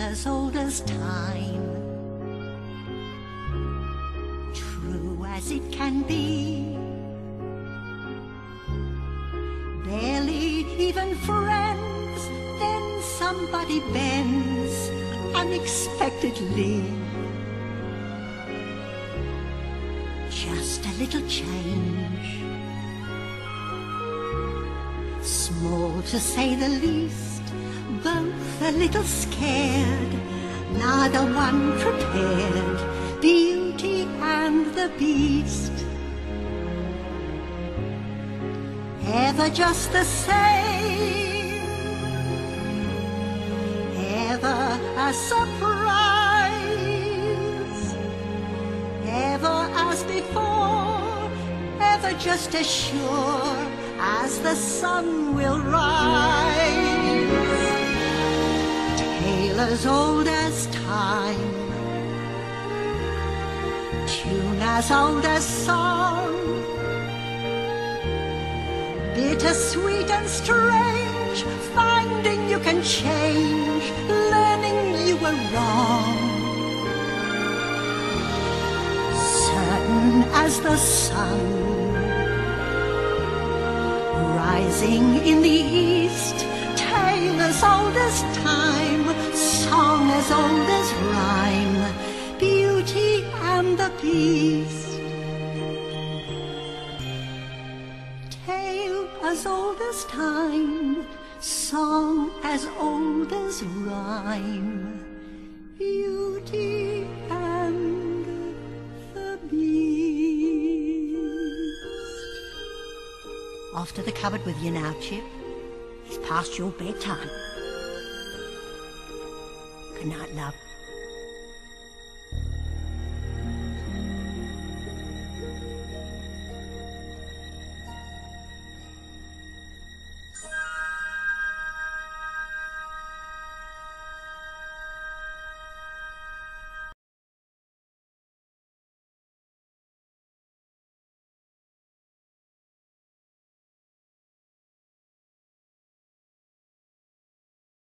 as old as time, true as it can be. Barely even friends, then somebody bends unexpectedly. Just a little change. Small to say the least, both a little scared, neither one prepared, Beauty and the Beast. Ever just the same, ever a surprise, ever as before, ever just as sure as the sun will rise. Tale as old as time, tune as old as song, bittersweet and strange, finding you can change, learning you were wrong. Certain as the sun rising in the east, tale as old as time, song as old as rhyme, beauty and the beast. Tale as old as time, song as old as rhyme, beauty and the beast. Off to the cupboard with you now, Chip. It's past your bedtime. Good night, love.